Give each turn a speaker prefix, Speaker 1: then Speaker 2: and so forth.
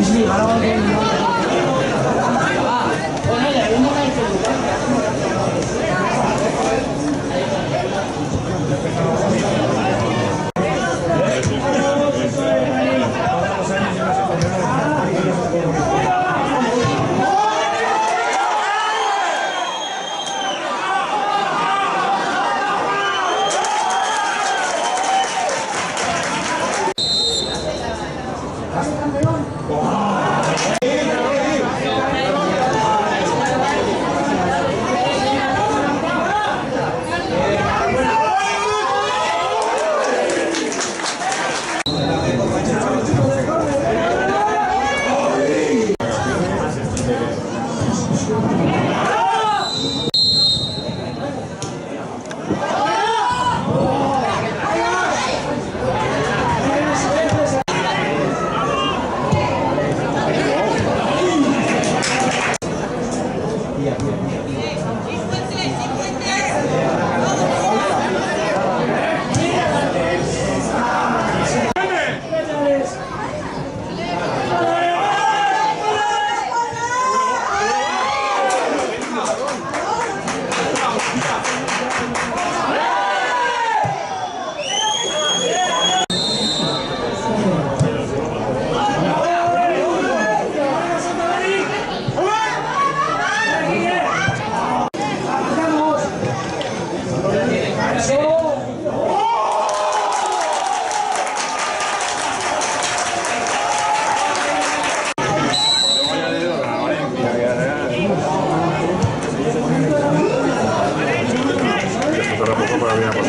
Speaker 1: 石に払われる Gracias.